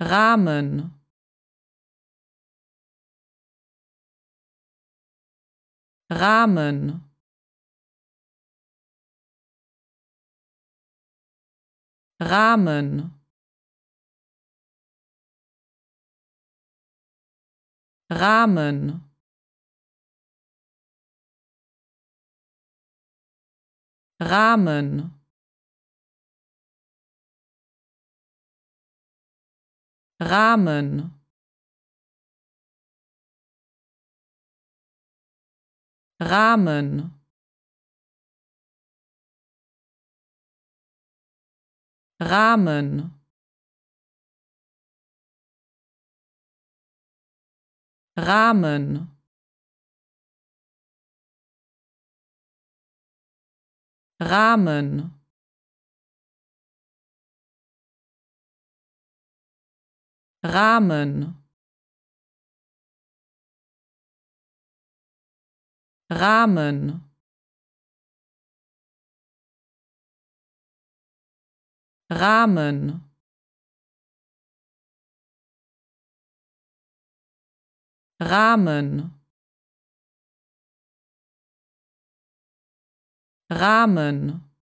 Rahmen. Rahmen. Rahmen. Rahmen. Rahmen Rahmen. Rahmen. Rahmen. Rahmen. Rahmen Rahmen. Rahmen. Rahmen. Rahmen. Rahmen